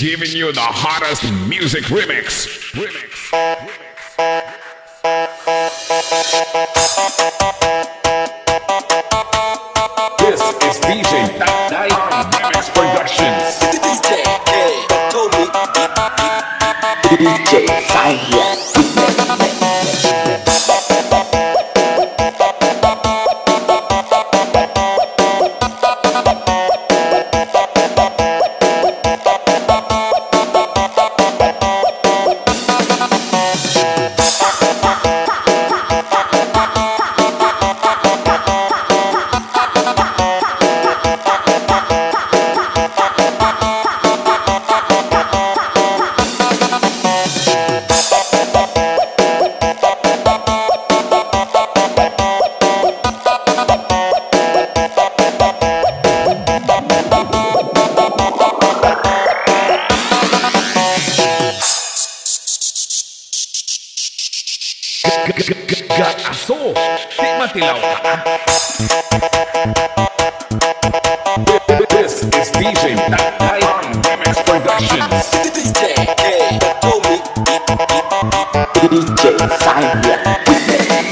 Giving you the hottest music remix. Remix. This is DJ Remix Productions. DJ Fire. Gato, Timatilaw. This is DJ Productions. DJ Fire.